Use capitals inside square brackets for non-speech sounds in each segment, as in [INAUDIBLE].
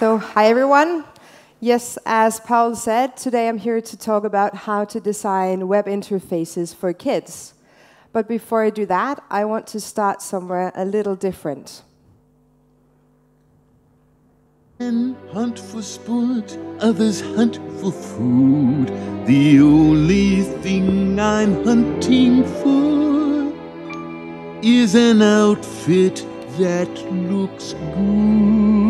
So, hi everyone. Yes, as Paul said, today I'm here to talk about how to design web interfaces for kids. But before I do that, I want to start somewhere a little different. Hunt for sport, others hunt for food. The only thing I'm hunting for is an outfit that looks good.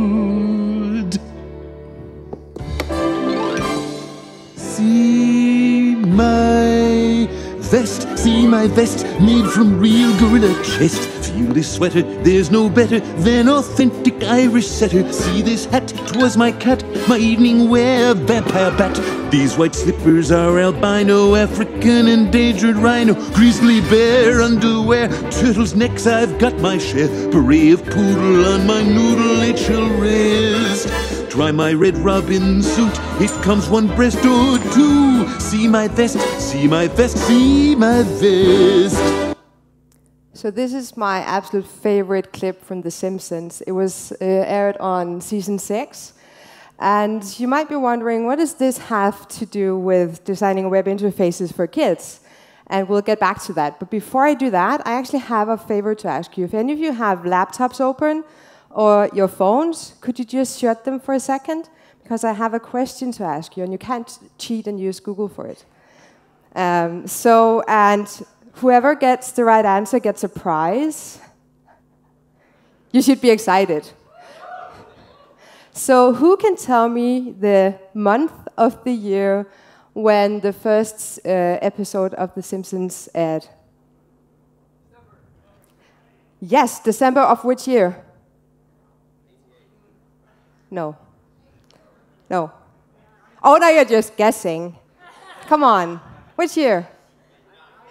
My vest, see my vest made from real gorilla chest. Feel this sweater, there's no better than authentic Irish setter. See this hat, twas my cat, my evening wear, vampire bat. These white slippers are albino, African endangered rhino, grizzly bear underwear, turtles' necks, I've got my share. Beret of poodle on my noodle, HL wrist. Try my red robin suit, it comes one breast or two. See my vest, see my vest, see my vest. So this is my absolute favorite clip from The Simpsons. It was uh, aired on season six. And you might be wondering, what does this have to do with designing web interfaces for kids? And we'll get back to that. But before I do that, I actually have a favor to ask you. If any of you have laptops open or your phones, could you just shut them for a second? Because I have a question to ask you, and you can't cheat and use Google for it. Um, so, and Whoever gets the right answer gets a prize. You should be excited. So, who can tell me the month of the year when the first uh, episode of The Simpsons aired? Yes, December of which year? No. No. Oh, now you're just guessing. Come on. Which year?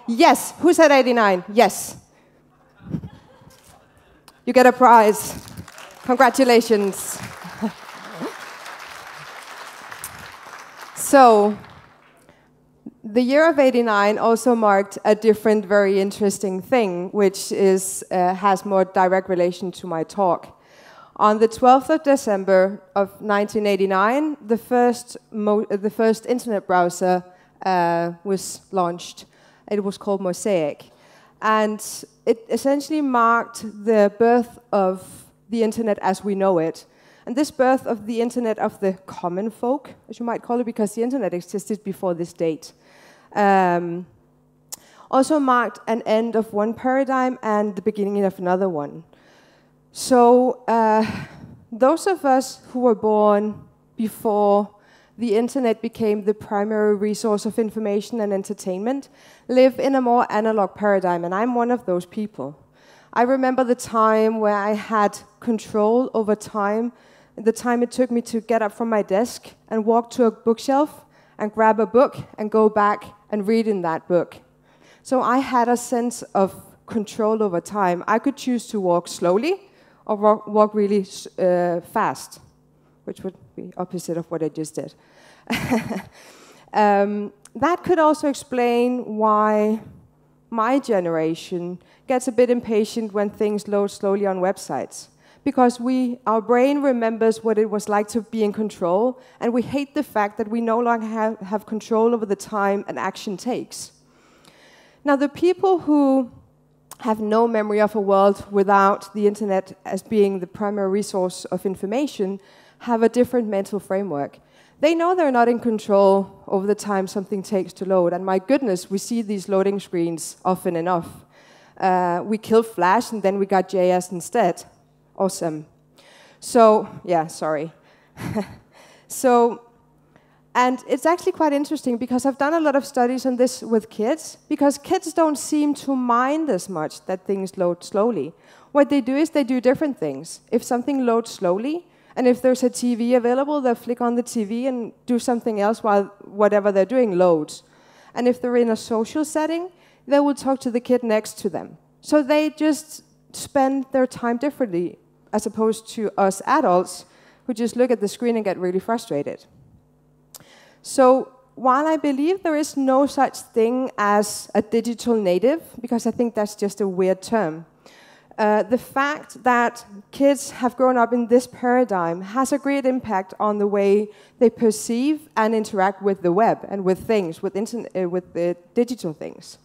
Yes. Who said 89? Yes. You get a prize. Congratulations. so, the year of 89 also marked a different, very interesting thing, which is, uh, has more direct relation to my talk. On the 12th of December of 1989, the first, the first internet browser uh, was launched. It was called Mosaic. And it essentially marked the birth of the internet as we know it. And this birth of the internet of the common folk, as you might call it, because the internet existed before this date, um, also marked an end of one paradigm and the beginning of another one. So, uh, those of us who were born before the internet became the primary resource of information and entertainment, live in a more analog paradigm, and I'm one of those people. I remember the time where I had control over time, the time it took me to get up from my desk and walk to a bookshelf and grab a book and go back and read in that book. So I had a sense of control over time. I could choose to walk slowly or walk, walk really uh, fast, which would be opposite of what I just did. [LAUGHS] um, that could also explain why my generation gets a bit impatient when things load slowly on websites. Because we, our brain remembers what it was like to be in control, and we hate the fact that we no longer have, have control over the time an action takes. Now, the people who have no memory of a world without the internet as being the primary resource of information have a different mental framework they know they're not in control over the time something takes to load. And my goodness, we see these loading screens often enough. Uh, we killed Flash and then we got JS instead. Awesome. So, yeah, sorry. [LAUGHS] so, and it's actually quite interesting because I've done a lot of studies on this with kids, because kids don't seem to mind as much that things load slowly. What they do is they do different things. If something loads slowly, and if there's a TV available, they'll flick on the TV and do something else while whatever they're doing loads. And if they're in a social setting, they will talk to the kid next to them. So they just spend their time differently as opposed to us adults who just look at the screen and get really frustrated. So while I believe there is no such thing as a digital native, because I think that's just a weird term, uh, the fact that kids have grown up in this paradigm has a great impact on the way they perceive and interact with the web and with things, with, uh, with the digital things.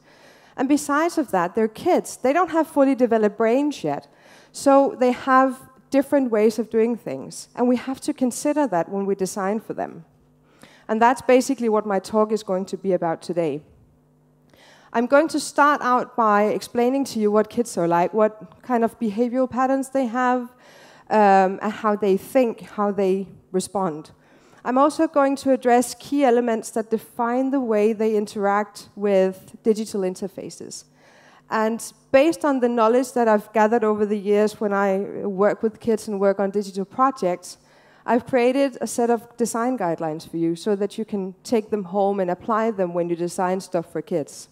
And besides of that, they're kids. They don't have fully developed brains yet. So they have different ways of doing things. And we have to consider that when we design for them. And that's basically what my talk is going to be about today. I'm going to start out by explaining to you what kids are like, what kind of behavioral patterns they have, um, and how they think, how they respond. I'm also going to address key elements that define the way they interact with digital interfaces. And based on the knowledge that I've gathered over the years when I work with kids and work on digital projects, I've created a set of design guidelines for you so that you can take them home and apply them when you design stuff for kids.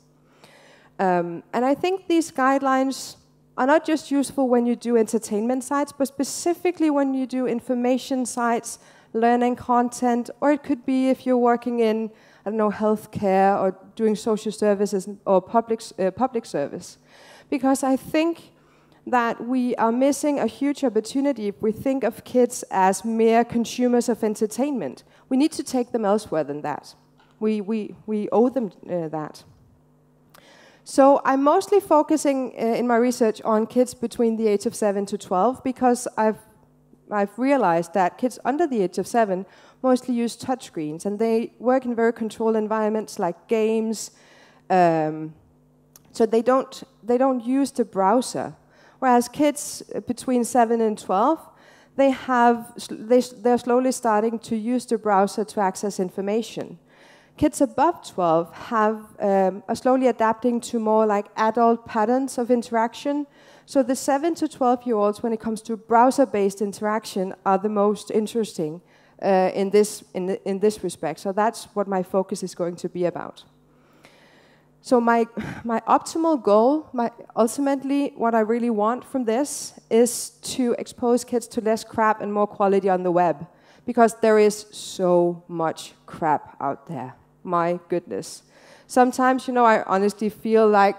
Um, and I think these guidelines are not just useful when you do entertainment sites, but specifically when you do information sites, learning content, or it could be if you're working in, I don't know, healthcare or doing social services or public, uh, public service. Because I think that we are missing a huge opportunity if we think of kids as mere consumers of entertainment. We need to take them elsewhere than that. We, we, we owe them uh, that. So I'm mostly focusing uh, in my research on kids between the age of 7 to 12 because I've, I've realized that kids under the age of 7 mostly use touchscreens and they work in very controlled environments like games. Um, so they don't, they don't use the browser. Whereas kids between 7 and 12, they have, they, they're slowly starting to use the browser to access information. Kids above 12 have um, are slowly adapting to more like adult patterns of interaction. So the 7 to 12 year olds, when it comes to browser-based interaction, are the most interesting uh, in, this, in, in this respect. So that's what my focus is going to be about. So my, my optimal goal, my, ultimately what I really want from this is to expose kids to less crap and more quality on the web because there is so much crap out there my goodness. Sometimes, you know, I honestly feel like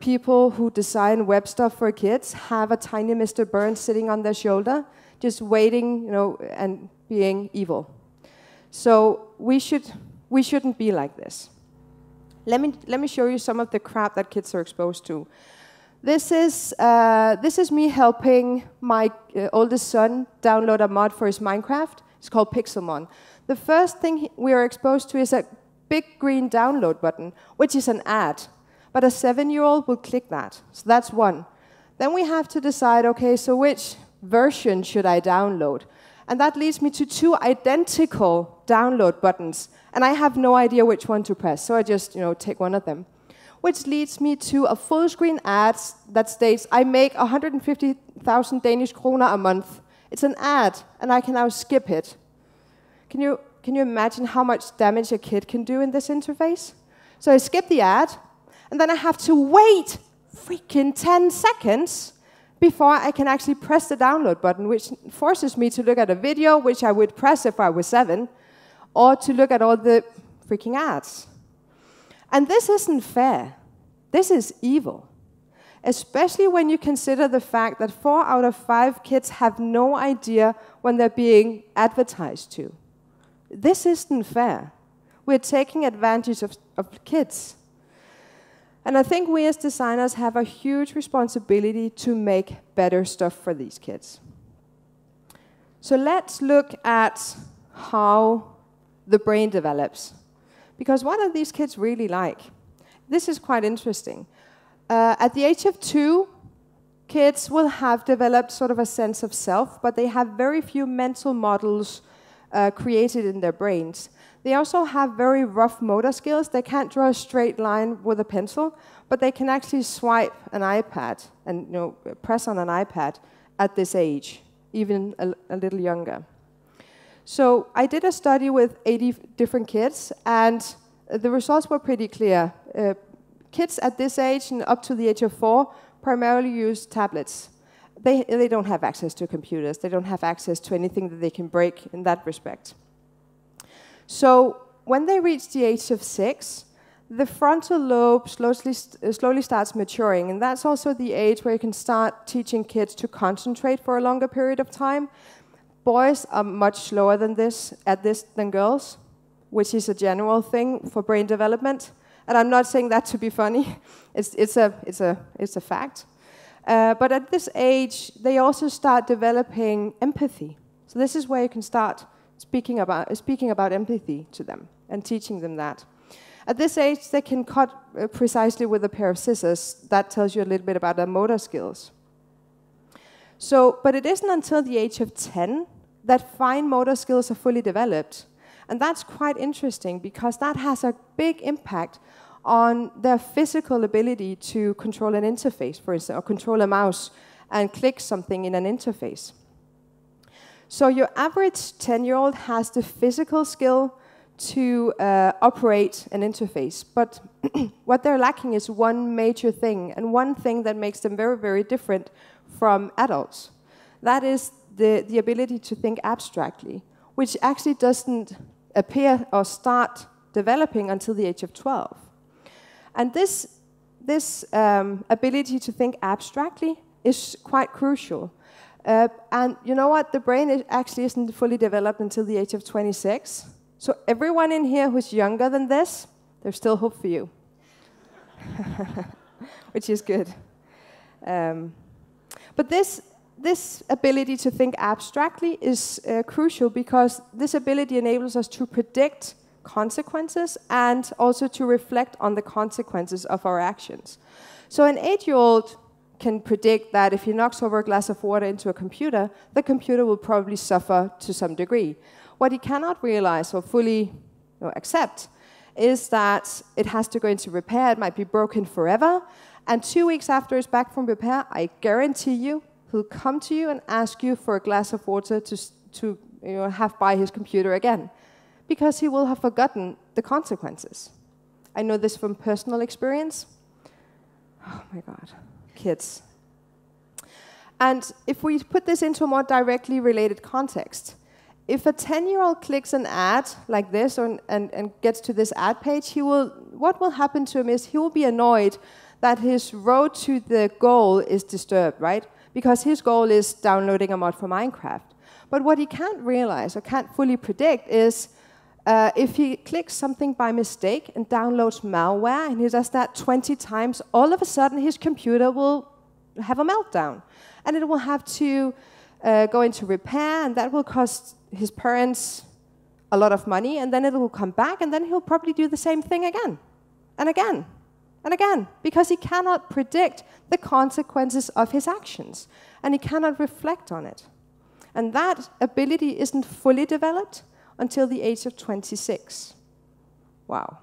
people who design web stuff for kids have a tiny Mr. Burns sitting on their shoulder, just waiting, you know, and being evil. So we should we shouldn't be like this. Let me let me show you some of the crap that kids are exposed to. This is uh, this is me helping my uh, oldest son download a mod for his Minecraft. It's called Pixelmon. The first thing we are exposed to is a big green download button, which is an ad. But a seven year old will click that. So that's one. Then we have to decide okay, so which version should I download? And that leads me to two identical download buttons. And I have no idea which one to press, so I just you know, take one of them. Which leads me to a full screen ad that states, I make 150,000 Danish kroner a month. It's an ad, and I can now skip it. Can you can you imagine how much damage a kid can do in this interface? So I skip the ad, and then I have to wait freaking 10 seconds before I can actually press the download button, which forces me to look at a video, which I would press if I was seven, or to look at all the freaking ads. And this isn't fair. This is evil. Especially when you consider the fact that four out of five kids have no idea when they're being advertised to. This isn't fair. We're taking advantage of, of kids. And I think we as designers have a huge responsibility to make better stuff for these kids. So let's look at how the brain develops. Because what are these kids really like? This is quite interesting. Uh, at the age of two, kids will have developed sort of a sense of self, but they have very few mental models uh, created in their brains. They also have very rough motor skills. They can't draw a straight line with a pencil, but they can actually swipe an iPad and you know, press on an iPad at this age, even a, a little younger. So I did a study with 80 different kids, and the results were pretty clear. Uh, kids at this age and up to the age of four primarily use tablets they, they don't have access to computers. They don't have access to anything that they can break in that respect. So when they reach the age of six, the frontal lobe slowly, uh, slowly starts maturing, and that's also the age where you can start teaching kids to concentrate for a longer period of time. Boys are much slower than this at this than girls, which is a general thing for brain development. And I'm not saying that to be funny. [LAUGHS] It's, it's, a, it's, a, it's a fact. Uh, but at this age, they also start developing empathy. So this is where you can start speaking about, speaking about empathy to them and teaching them that. At this age, they can cut uh, precisely with a pair of scissors. That tells you a little bit about their motor skills. So, but it isn't until the age of 10 that fine motor skills are fully developed. And that's quite interesting because that has a big impact on their physical ability to control an interface, for instance, or control a mouse and click something in an interface. So your average 10-year-old has the physical skill to uh, operate an interface, but [CLEARS THROAT] what they're lacking is one major thing, and one thing that makes them very, very different from adults. That is the, the ability to think abstractly, which actually doesn't appear or start developing until the age of 12. And this, this um, ability to think abstractly is quite crucial. Uh, and you know what? The brain is actually isn't fully developed until the age of 26. So everyone in here who's younger than this, there's still hope for you, [LAUGHS] which is good. Um, but this, this ability to think abstractly is uh, crucial because this ability enables us to predict consequences and also to reflect on the consequences of our actions. So an eight-year-old can predict that if he knocks over a glass of water into a computer, the computer will probably suffer to some degree. What he cannot realize or fully you know, accept is that it has to go into repair, it might be broken forever, and two weeks after he's back from repair, I guarantee you, he'll come to you and ask you for a glass of water to, to you know, have by his computer again because he will have forgotten the consequences. I know this from personal experience. Oh my God, kids. And if we put this into a more directly related context, if a 10-year-old clicks an ad like this or, and, and gets to this ad page, he will, what will happen to him is he will be annoyed that his road to the goal is disturbed, right? Because his goal is downloading a mod for Minecraft. But what he can't realize or can't fully predict is uh, if he clicks something by mistake and downloads malware, and he does that 20 times, all of a sudden his computer will have a meltdown. And it will have to uh, go into repair, and that will cost his parents a lot of money, and then it will come back, and then he'll probably do the same thing again, and again, and again, because he cannot predict the consequences of his actions, and he cannot reflect on it. And that ability isn't fully developed until the age of 26. Wow.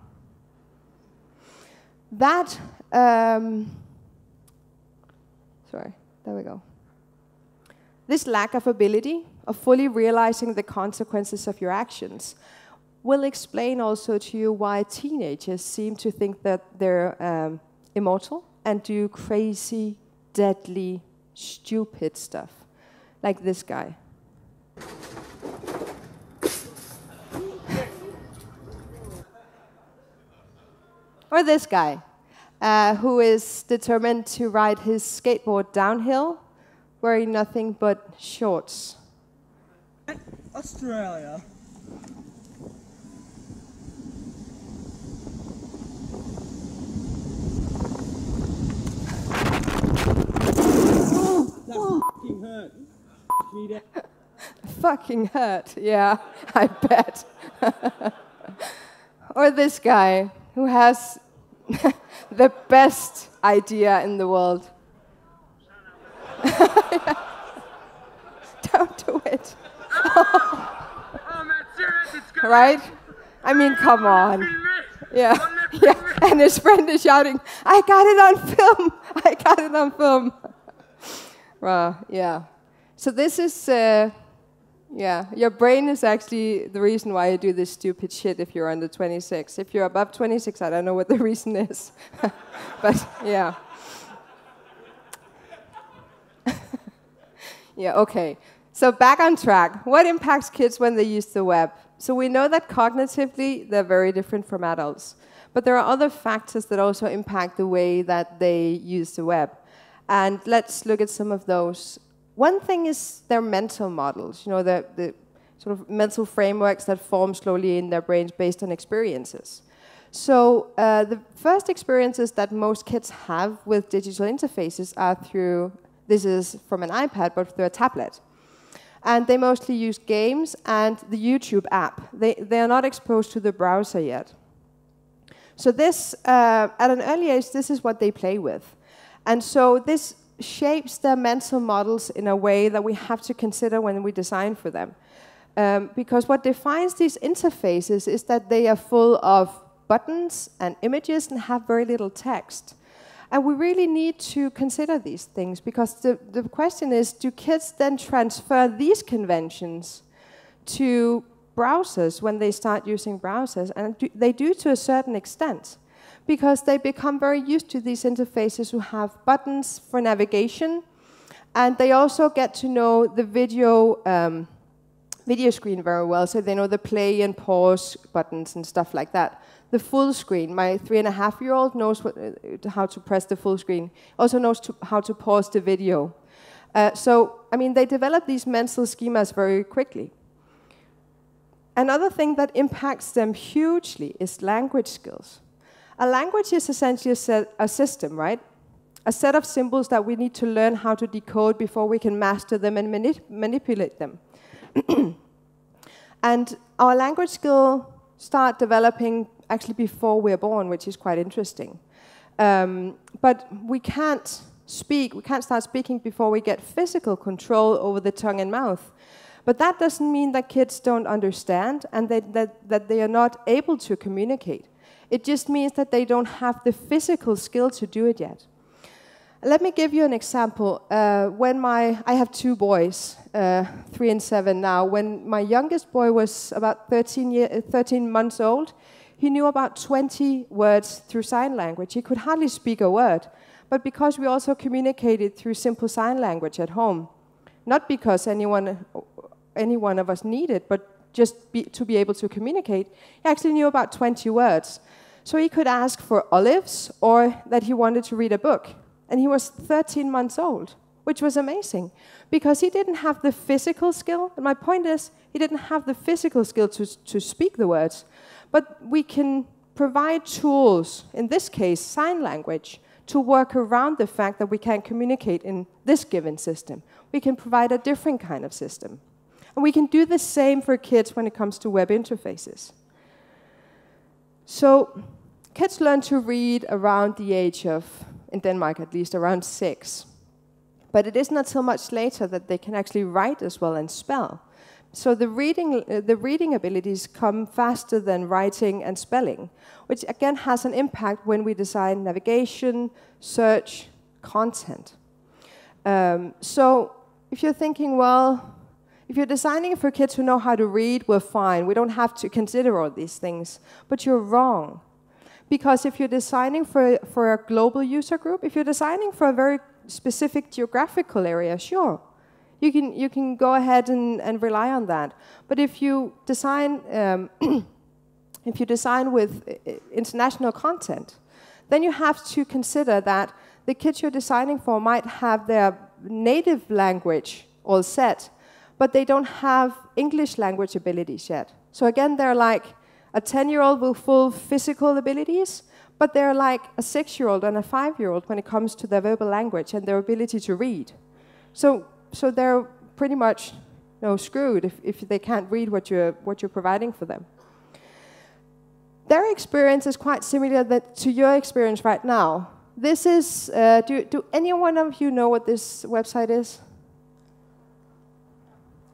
That, um, sorry, there we go. This lack of ability of fully realizing the consequences of your actions will explain also to you why teenagers seem to think that they're um, immortal and do crazy, deadly, stupid stuff, like this guy. Or this guy, uh, who is determined to ride his skateboard downhill wearing nothing but shorts. Australia. Fucking hurt, yeah, I bet. [LAUGHS] or this guy who has [LAUGHS] the best idea in the world. [LAUGHS] Don't do it. right? I mean, come on. Yeah, yeah. And his friend is shouting, "I got it on film! I got it on film!" well, yeah. So this is. Uh, yeah, your brain is actually the reason why you do this stupid shit if you're under 26. If you're above 26, I don't know what the [LAUGHS] reason is. [LAUGHS] but yeah. [LAUGHS] yeah, okay. So back on track. What impacts kids when they use the web? So we know that cognitively they're very different from adults. But there are other factors that also impact the way that they use the web. And let's look at some of those. One thing is their mental models, you know, the, the sort of mental frameworks that form slowly in their brains based on experiences. So uh, the first experiences that most kids have with digital interfaces are through, this is from an iPad, but through a tablet. And they mostly use games and the YouTube app. They, they are not exposed to the browser yet. So this, uh, at an early age, this is what they play with. And so this shapes their mental models in a way that we have to consider when we design for them. Um, because what defines these interfaces is that they are full of buttons and images and have very little text. And we really need to consider these things because the, the question is do kids then transfer these conventions to browsers when they start using browsers? And do, they do to a certain extent because they become very used to these interfaces who have buttons for navigation and they also get to know the video. Um, video screen very well, so they know the play and pause buttons and stuff like that the full screen. My three and a half year old knows what, uh, how to press the full screen, also knows to, how to pause the video. Uh, so, I mean, they develop these mental schemas very quickly. Another thing that impacts them hugely is language skills. A language is essentially a, set, a system, right? A set of symbols that we need to learn how to decode before we can master them and manip manipulate them. [CLEARS THROAT] and our language skill start developing actually before we're born, which is quite interesting. Um, but we can't speak, we can't start speaking before we get physical control over the tongue and mouth. But that doesn't mean that kids don't understand and that, that, that they are not able to communicate. It just means that they don't have the physical skill to do it yet. Let me give you an example. Uh, when my, I have two boys, uh, three and seven now. When my youngest boy was about 13, year, 13 months old, he knew about 20 words through sign language. He could hardly speak a word, but because we also communicated through simple sign language at home. Not because anyone, any one of us needed, but just be, to be able to communicate. He actually knew about 20 words. So he could ask for olives or that he wanted to read a book. And he was 13 months old, which was amazing because he didn't have the physical skill. And my point is, he didn't have the physical skill to, to speak the words, but we can provide tools, in this case, sign language, to work around the fact that we can't communicate in this given system. We can provide a different kind of system. And we can do the same for kids when it comes to web interfaces. So, kids learn to read around the age of, in Denmark at least, around six. But it isn't until much later that they can actually write as well and spell. So the reading, uh, the reading abilities come faster than writing and spelling, which again has an impact when we design navigation, search, content. Um, so if you're thinking, well, if you're designing for kids who know how to read, we're fine. We don't have to consider all these things. But you're wrong. Because if you're designing for, for a global user group, if you're designing for a very specific geographical area, sure, you can, you can go ahead and, and rely on that. But if you design, um, [CLEARS THROAT] if you design with uh, international content, then you have to consider that the kids you're designing for might have their native language all set, but they don't have English language abilities yet. So again, they're like a 10-year-old with full physical abilities, but they're like a six-year-old and a five-year-old when it comes to their verbal language and their ability to read. So so they're pretty much you know, screwed if, if they can't read what you're, what you're providing for them. Their experience is quite similar that, to your experience right now. This is, uh, do, do any one of you know what this website is?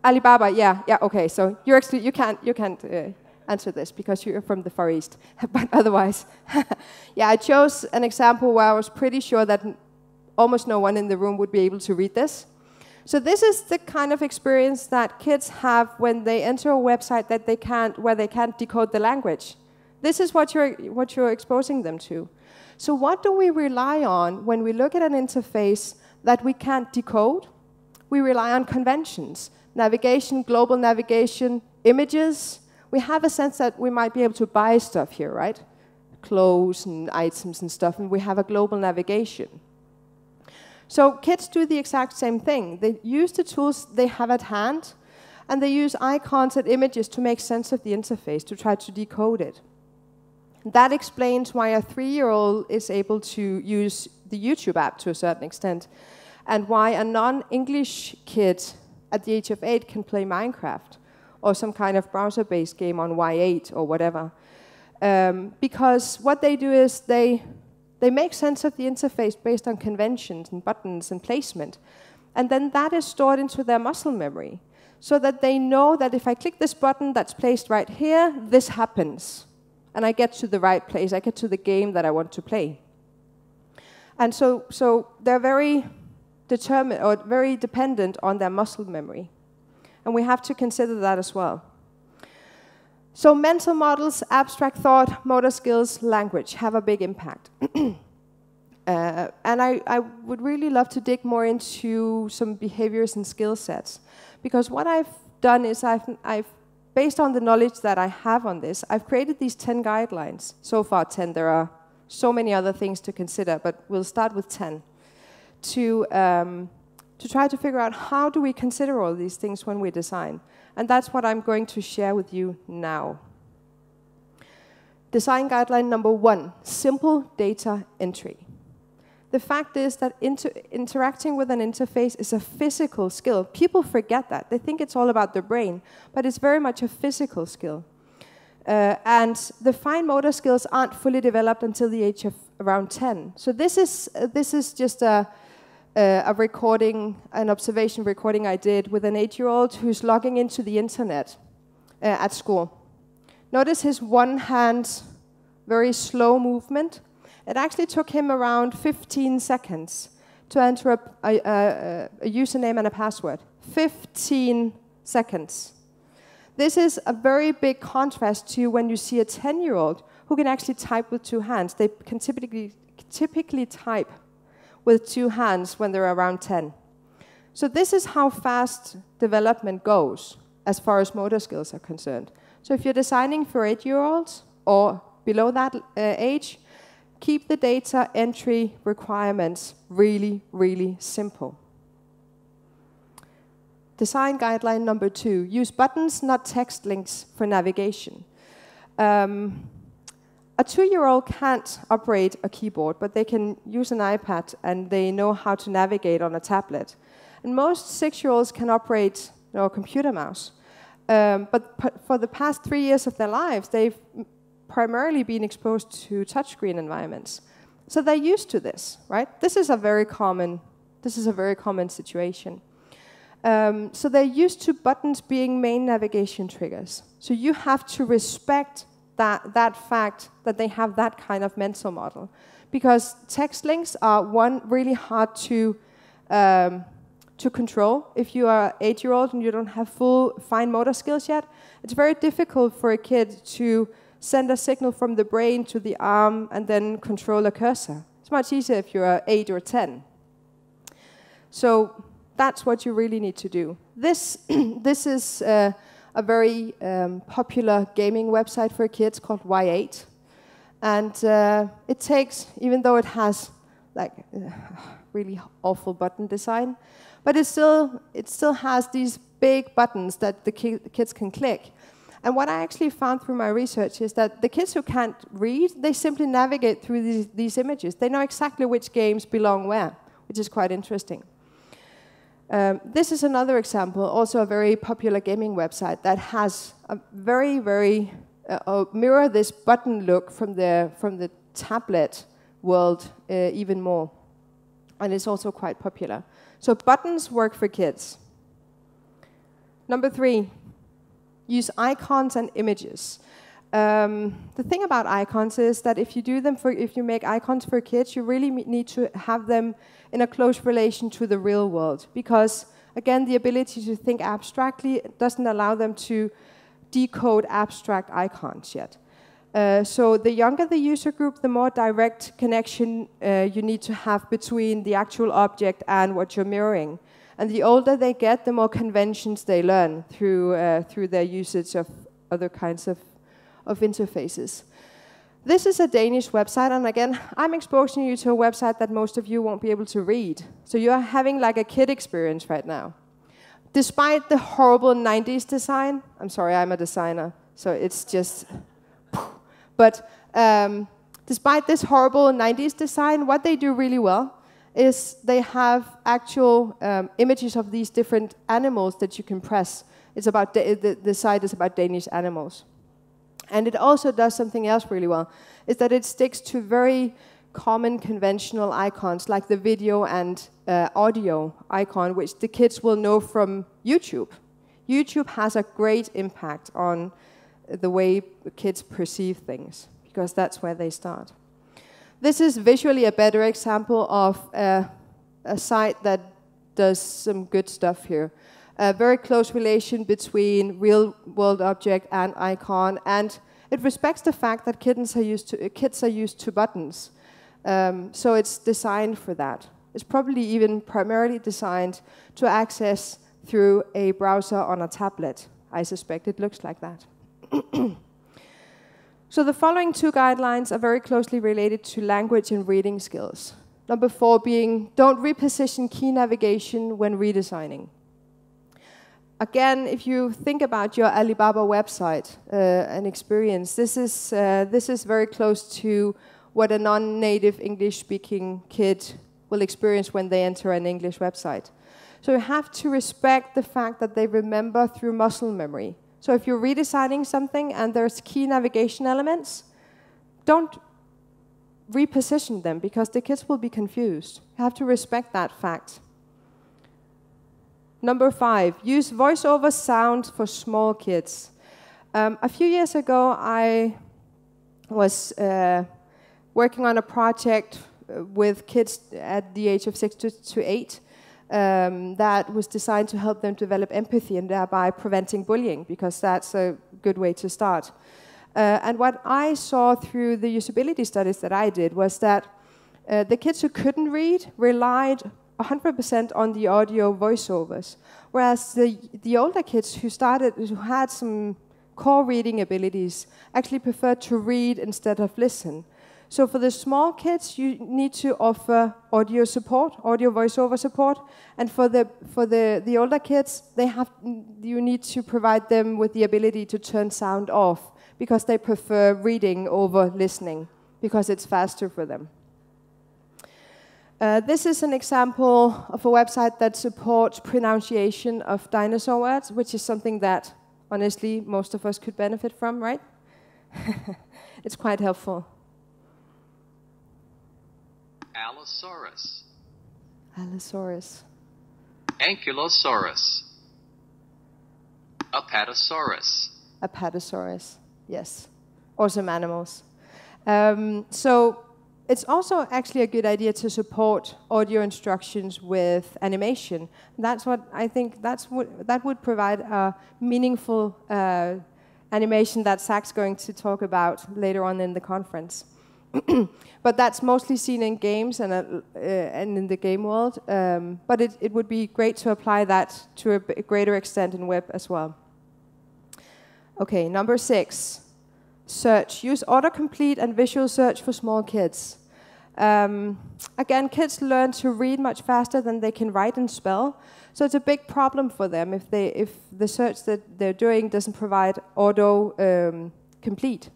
Alibaba, yeah, yeah, okay. So you're actually, you can't, you can't uh, answer this because you're from the Far East. [LAUGHS] but otherwise, [LAUGHS] yeah, I chose an example where I was pretty sure that almost no one in the room would be able to read this. So this is the kind of experience that kids have when they enter a website that they can't, where they can't decode the language. This is what you're, what you're exposing them to. So what do we rely on when we look at an interface that we can't decode? We rely on conventions, navigation, global navigation, images. We have a sense that we might be able to buy stuff here, right? clothes and items and stuff, and we have a global navigation. So kids do the exact same thing. They use the tools they have at hand, and they use icons and images to make sense of the interface, to try to decode it. That explains why a three-year-old is able to use the YouTube app to a certain extent, and why a non-English kid at the age of eight can play Minecraft or some kind of browser-based game on Y8 or whatever. Um, because what they do is they, they make sense of the interface based on conventions and buttons and placement. And then that is stored into their muscle memory so that they know that if I click this button that's placed right here, this happens. And I get to the right place. I get to the game that I want to play. And so, so they're very determined or very dependent on their muscle memory. And we have to consider that as well. So mental models, abstract thought, motor skills, language have a big impact. [CLEARS THROAT] uh, and I, I, would really love to dig more into some behaviors and skill sets. Because what I've done is I've, I've, based on the knowledge that I have on this, I've created these 10 guidelines. So far 10, there are so many other things to consider, but we'll start with 10. To, um, to try to figure out how do we consider all these things when we design. And that's what I'm going to share with you now. Design guideline number one, simple data entry. The fact is that inter interacting with an interface is a physical skill. People forget that. They think it's all about the brain, but it's very much a physical skill. Uh, and the fine motor skills aren't fully developed until the age of around 10. So this is, uh, this is just a, uh, a recording, an observation recording I did with an eight-year-old who's logging into the internet uh, at school. Notice his one hand, very slow movement. It actually took him around 15 seconds to enter a, a, a, a username and a password. 15 seconds. This is a very big contrast to when you see a 10-year-old who can actually type with two hands. They can typically, typically type with two hands when they're around 10. So this is how fast development goes as far as motor skills are concerned. So if you're designing for eight-year-olds or below that uh, age, keep the data entry requirements really, really simple. Design guideline number two, use buttons, not text links for navigation. Um, a two-year-old can't operate a keyboard, but they can use an iPad and they know how to navigate on a tablet. And most six-year-olds can operate you know, a computer mouse. Um, but for the past three years of their lives, they've primarily been exposed to touchscreen environments. So they're used to this, right? This is a very common, this is a very common situation. Um, so they're used to buttons being main navigation triggers. So you have to respect that, that fact that they have that kind of mental model. Because text links are, one, really hard to, um, to control. If you are eight-year-old and you don't have full fine motor skills yet, it's very difficult for a kid to send a signal from the brain to the arm and then control a cursor. It's much easier if you're eight or 10. So that's what you really need to do. This, [CLEARS THROAT] this is uh, a very um, popular gaming website for kids called Y8. And uh, it takes, even though it has like uh, really awful button design, but it still, it still has these big buttons that the ki kids can click. And what I actually found through my research is that the kids who can't read, they simply navigate through these, these images. They know exactly which games belong where, which is quite interesting. Um, this is another example, also a very popular gaming website that has a very, very uh, uh, mirror this button look from the from the tablet world uh, even more, and it's also quite popular. So buttons work for kids. Number three, use icons and images. Um, the thing about icons is that if you do them for, if you make icons for kids, you really need to have them in a close relation to the real world. Because, again, the ability to think abstractly doesn't allow them to decode abstract icons yet. Uh, so the younger the user group, the more direct connection uh, you need to have between the actual object and what you're mirroring. And the older they get, the more conventions they learn through, uh, through their usage of other kinds of, of interfaces. This is a Danish website, and again, I'm exposing you to a website that most of you won't be able to read. So you're having like a kid experience right now. Despite the horrible 90s design, I'm sorry, I'm a designer, so it's just. But um, despite this horrible 90s design, what they do really well is they have actual um, images of these different animals that you can press. It's about the, the site is about Danish animals. And it also does something else really well, is that it sticks to very common conventional icons like the video and uh, audio icon, which the kids will know from YouTube. YouTube has a great impact on the way kids perceive things, because that's where they start. This is visually a better example of uh, a site that does some good stuff here a very close relation between real world object and icon, and it respects the fact that kittens are used to, kids are used to buttons. Um, so it's designed for that. It's probably even primarily designed to access through a browser on a tablet. I suspect it looks like that. [CLEARS THROAT] so the following two guidelines are very closely related to language and reading skills. Number four being don't reposition key navigation when redesigning again, if you think about your Alibaba website uh, and experience, this is, uh, this is very close to what a non-native English-speaking kid will experience when they enter an English website. So you have to respect the fact that they remember through muscle memory. So if you're redesigning something and there's key navigation elements, don't reposition them because the kids will be confused. You have to respect that fact. Number five, use voiceover sound for small kids. Um, a few years ago, I was uh, working on a project uh, with kids at the age of six to, to eight um, that was designed to help them develop empathy and thereby preventing bullying, because that's a good way to start. Uh, and what I saw through the usability studies that I did was that uh, the kids who couldn't read relied 100% on the audio voiceovers, whereas the, the older kids who started, who had some core reading abilities, actually preferred to read instead of listen. So for the small kids, you need to offer audio support, audio voiceover support, and for the for the the older kids, they have you need to provide them with the ability to turn sound off because they prefer reading over listening because it's faster for them. Uh, this is an example of a website that supports pronunciation of dinosaur words, which is something that, honestly, most of us could benefit from, right? [LAUGHS] it's quite helpful. Allosaurus. Allosaurus. Ankylosaurus. Apatosaurus. Apatosaurus, yes. Awesome animals. Um, so it's also actually a good idea to support audio instructions with animation. That's what I think that's what, that would provide a meaningful uh, animation that Zach's going to talk about later on in the conference. [CLEARS THROAT] but that's mostly seen in games and, uh, uh, and in the game world. Um, but it, it would be great to apply that to a, greater extent in web as well. Okay, number six. Search. Use autocomplete and visual search for small kids. Um, again, kids learn to read much faster than they can write and spell. So it's a big problem for them if, they, if the search that they're doing doesn't provide auto um, complete.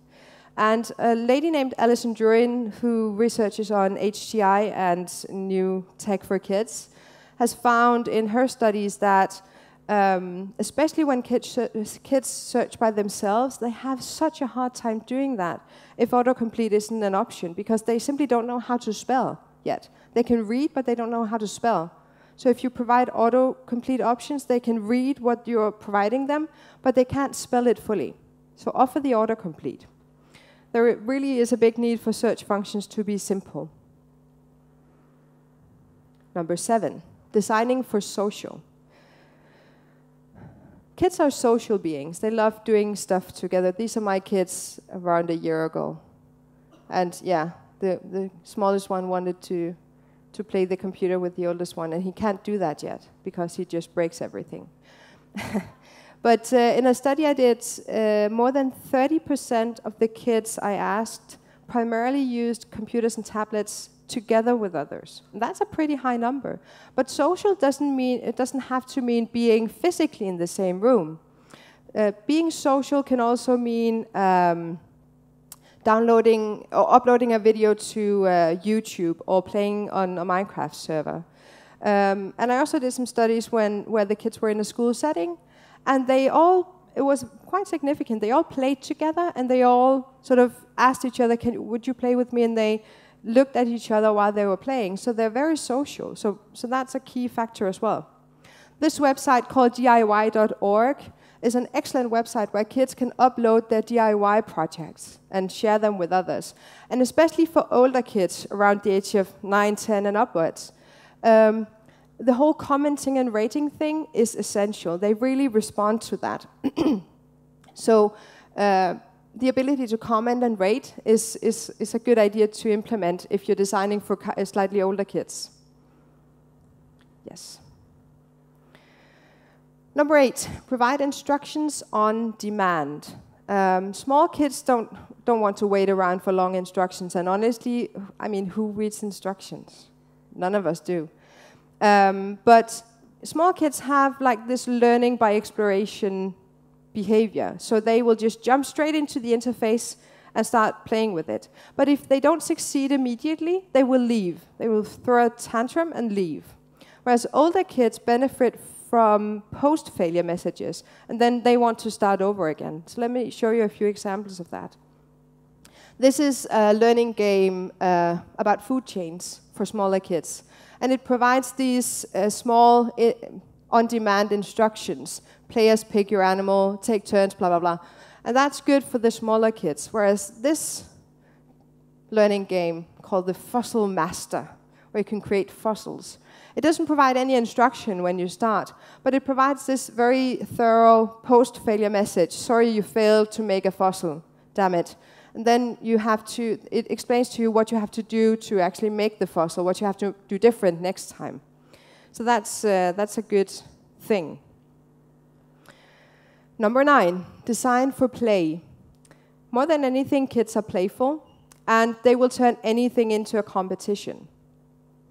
And a lady named Allison Druin, who researches on HCI and new tech for kids, has found in her studies that um, especially when kids, kids search by themselves, they have such a hard time doing that if autocomplete isn't an option because they simply don't know how to spell yet. They can read, but they don't know how to spell. So if you provide autocomplete options, they can read what you're providing them, but they can't spell it fully. So offer the autocomplete. There really is a big need for search functions to be simple. Number seven, designing for social kids are social beings. They love doing stuff together. These are my kids around a year ago. And yeah, the, the smallest one wanted to, to play the computer with the oldest one, and he can't do that yet because he just breaks everything. [LAUGHS] but uh, in a study I did, uh, more than 30% of the kids I asked primarily used computers and tablets together with others. And that's a pretty high number. But social doesn't mean it doesn't have to mean being physically in the same room. Uh, being social can also mean um, downloading or uploading a video to uh, YouTube or playing on a Minecraft server. Um, and I also did some studies when where the kids were in a school setting, and they all it was quite significant. They all played together, and they all sort of asked each other, "Can would you play with me?" And they looked at each other while they were playing. So they're very social. So so that's a key factor as well. This website called DIY.org is an excellent website where kids can upload their DIY projects and share them with others. And especially for older kids around the age of 9, 10, and upwards. Um, the whole commenting and rating thing is essential. They really respond to that. [CLEARS THROAT] so uh, the ability to comment and rate is, is, is a good idea to implement if you're designing for slightly older kids. Yes. Number eight, provide instructions on demand. Um, small kids don't, don't want to wait around for long instructions, and honestly, I mean, who reads instructions? None of us do. Um, but small kids have like this learning by exploration behavior, so they will just jump straight into the interface and start playing with it. But if they don't succeed immediately, they will leave. They will throw a tantrum and leave. Whereas older kids benefit from post-failure messages, and then they want to start over again. So let me show you a few examples of that. This is a learning game uh, about food chains for smaller kids, and it provides these uh, small on-demand instructions. Players pick your animal, take turns, blah, blah, blah. And that's good for the smaller kids, whereas this learning game called the Fossil Master, where you can create fossils, it doesn't provide any instruction when you start, but it provides this very thorough post-failure message. Sorry, you failed to make a fossil. Damn it. And then you have to, it explains to you what you have to do to actually make the fossil, what you have to do different next time. So that's, uh, that's a good thing. Number nine, design for play. More than anything, kids are playful, and they will turn anything into a competition.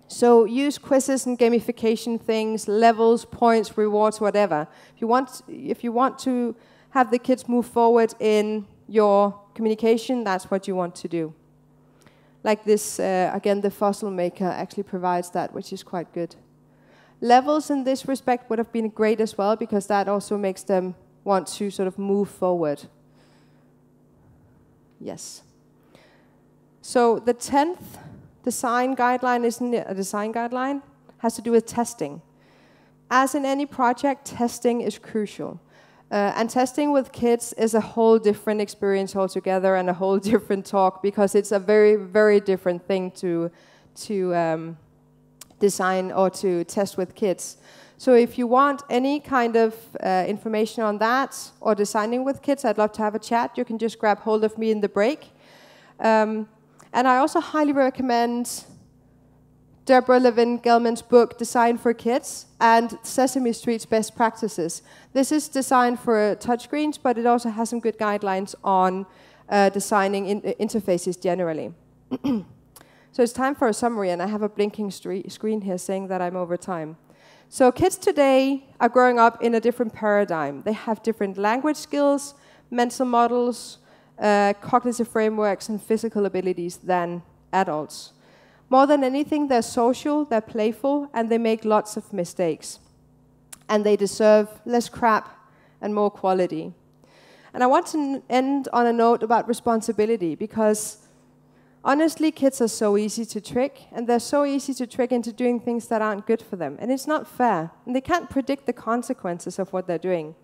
So use quizzes and gamification things, levels, points, rewards, whatever. If you want, if you want to have the kids move forward in your communication, that's what you want to do. Like this, uh, again, the fossil maker actually provides that, which is quite good. Levels in this respect would have been great as well, because that also makes them want to sort of move forward. Yes. So the 10th design guideline isn't a design guideline, has to do with testing. As in any project, testing is crucial. Uh, and testing with kids is a whole different experience altogether and a whole [LAUGHS] different talk because it's a very, very different thing to, to um, design or to test with kids. So if you want any kind of uh, information on that or designing with kids, I'd love to have a chat. You can just grab hold of me in the break. Um, and I also highly recommend Deborah Levin Gelman's book, Design for Kids, and Sesame Street's Best Practices. This is designed for touchscreens, but it also has some good guidelines on uh, designing in uh, interfaces generally. [CLEARS THROAT] so it's time for a summary, and I have a blinking screen here saying that I'm over time. So kids today are growing up in a different paradigm. They have different language skills, mental models, uh, cognitive frameworks and physical abilities than adults. More than anything, they're social, they're playful, and they make lots of mistakes. And they deserve less crap and more quality. And I want to end on a note about responsibility because honestly, kids are so easy to trick, and they're so easy to trick into doing things that aren't good for them. And it's not fair. And they can't predict the consequences of what they're doing.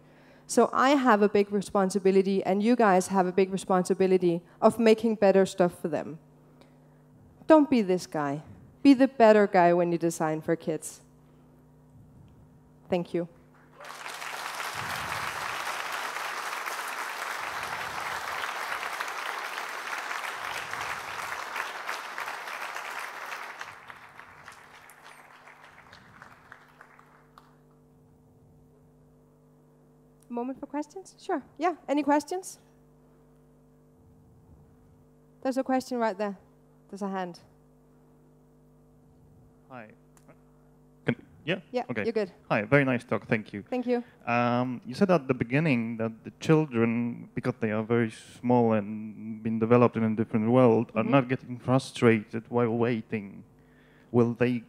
So I have a big responsibility, and you guys have a big responsibility of making better stuff for them. Don't be this guy. Be the better guy when you design for kids. Thank you. Moment for questions? Sure. Yeah. Any questions? There's a question right there. There's a hand. Hi. Can, yeah? Yeah, Okay. you're good. Hi, very nice talk, thank you. Thank you. Um, you said at the beginning that the children, because they are very small and been developed in a different world, are Mhm. not getting frustrated while waiting. Will they?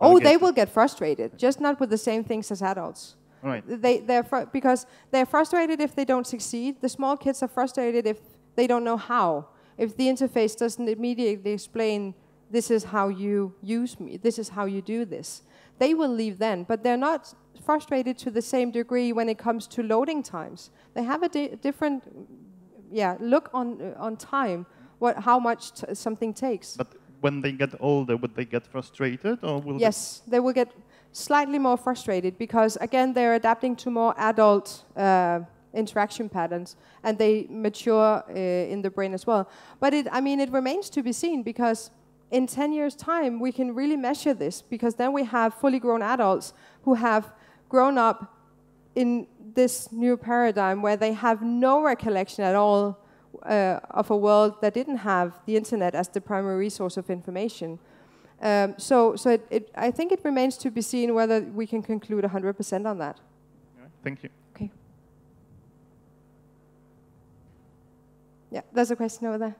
Oh, they will get frustrated, just not with the same things as adults. Right. They, they're because they're frustrated if they don't succeed. The small kids are frustrated if they don't know how. If the interface doesn't immediately explain, this is how you use me, this is how you do this, they will leave then. But they're not frustrated to the same degree when it comes to loading times. They have a di- different, yeah, look on uh, on time, what how much t- something takes. But when they get older, would they get frustrated, or will? Yes, they will get slightly more frustrated because again they're adapting to more adult uh, interaction patterns and they mature uh, in the brain as well. But it, I mean, it remains to be seen because in 10 years' time we can really measure this because then we have fully grown adults who have grown up in this new paradigm where they have no recollection at all uh, of a world that didn't have the internet as the primary resource of information. Um, so, so it, it, I think it remains to be seen whether we can conclude 100% on that. Thank you. Okay. Yeah, there's a question over there.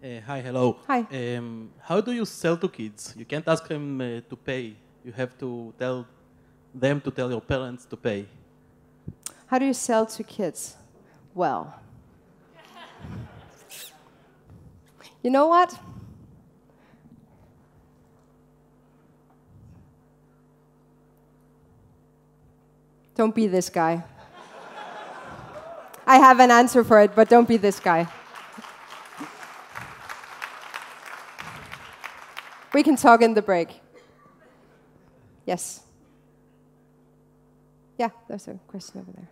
Uh, hi, hello. Hi. Um, how do you sell to kids? You can't ask them uh, to pay. You have to tell them to tell your parents to pay. How do you sell to kids? Well, you know what? Don't be this guy. I have an answer for it, but don't be this guy. We can talk in the break. Yes. Yeah, there's a question over there.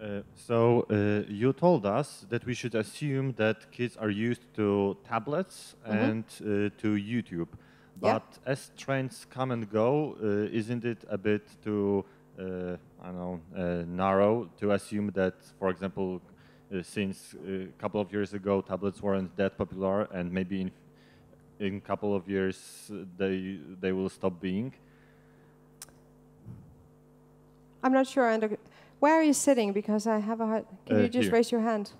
Uh, so uh, you told us that we should assume that kids are used to tablets and uh, to YouTube. Yeah. But as trends come and go, uh, isn't it a bit too, uh, I don't know, uh, narrow to assume that, for example, since a couple of years ago tablets weren't that popular, and maybe in in a couple of years they they will stop being? I'm not sure. Under where are you sitting? Because I have a hard. Can Uh, you just here. raise your hand?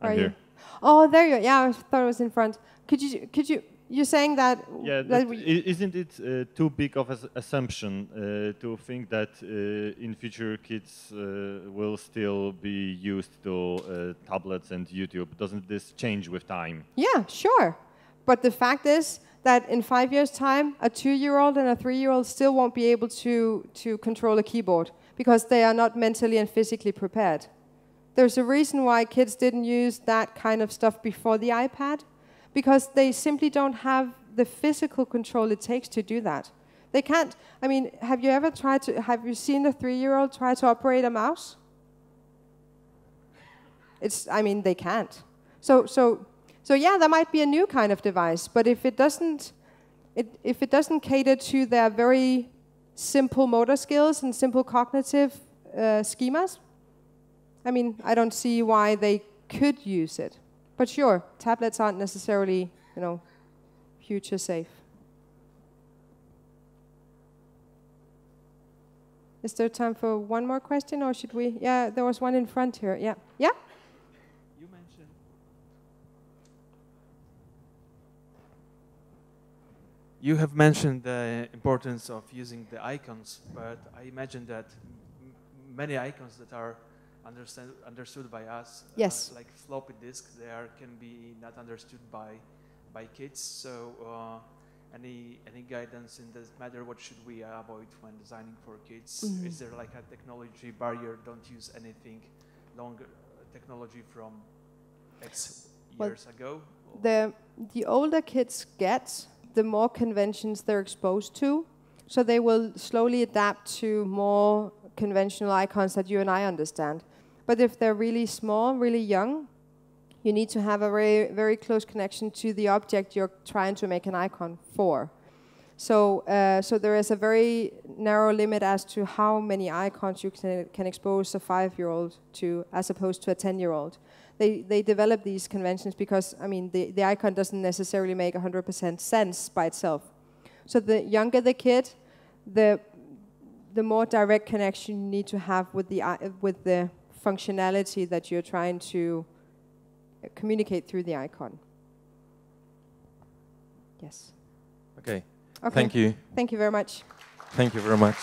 Where I'm are you? here. Oh, there you. are. Yeah, I thought it was in front. Could you? Could you? You're saying that. Yeah, that that, isn't it uh, too big of an assumption uh, to think that uh, in future kids uh, will still be used to uh, tablets and YouTube? Doesn't this change with time? yeah, sure. But the fact is that in five years' time, a two-year-old and a three-year-old still won't be able to to control a keyboard because they are not mentally and physically prepared. There's a reason why kids didn't use that kind of stuff before the iPad, because they simply don't have the physical control it takes to do that. They can't. I mean, have you ever tried to? Have you seen a three-year-old try to operate a mouse? It's. I mean, they can't. So, so, so yeah, there might be a new kind of device, but if it doesn't, it, if it doesn't cater to their very simple motor skills and simple cognitive uh, schemas, I mean, I don't see why they could use it. But sure, tablets aren't necessarily, you know, future safe. Is there time for one more question, or should we? Yeah, there was one in front here. Yeah, yeah. You mentioned. You have mentioned the importance of using the icons, but I imagine that m- many icons that are understand, understood by us, uh, Yes. like floppy disks, they are, can be not understood by by kids. So, uh, any any guidance in this matter? What should we avoid when designing for kids? Mhm. Is there like a technology barrier? Don't use anything longer uh, technology from X Well, years ago. the the older kids get, the more conventions they're exposed to, so they will slowly adapt to more conventional icons that you and I understand. But if they're really small, really young, you need to have a very very close connection to the object you're trying to make an icon for. So, uh, so there is a very narrow limit as to how many icons you can, can expose a five-year-old to, as opposed to a ten-year-old. They they develop these conventions because I mean the the icon doesn't necessarily make 100% sense by itself. So the younger the kid, the the more direct connection you need to have with the with the functionality that you're trying to uh, communicate through the icon. Yes. Okay. Okay. Thank you. Thank you very much. Thank you very much.